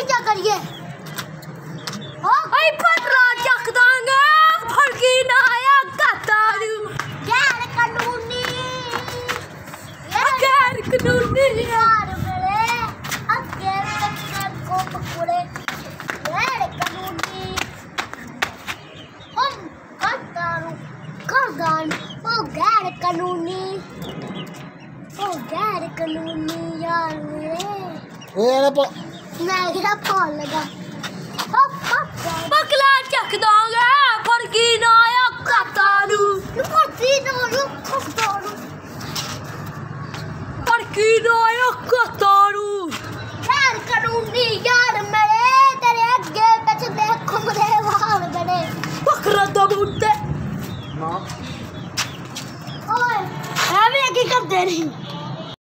भी क्या करिए आई पतला ਚੱਕ ਦਾਂਗੇ ਫੜਕੀ ਨਾ ਆਇਆ ਕਾਤਾਰੂ गैर कानूनी ਗੈਰ ਕਾਨੂੰਨੀ यार मेरे अगे बच्चे को पकड़े गैर कानूनी हम कातारू कागान ओ गैर कानूनी ओ गैर कानूनी यार मेरे ਓਏ ਇਹਦਾ Nägra pallega. Hopp, hopp. Bakla çakdağa, parkina ayak kataru. Parkina ayak kataru. Parkina ayak kataru. Her kanuni yar mere, tere agge bech dekho mere vaal mere. Bakra da bunte. माँ और हमें हकीकत दे रही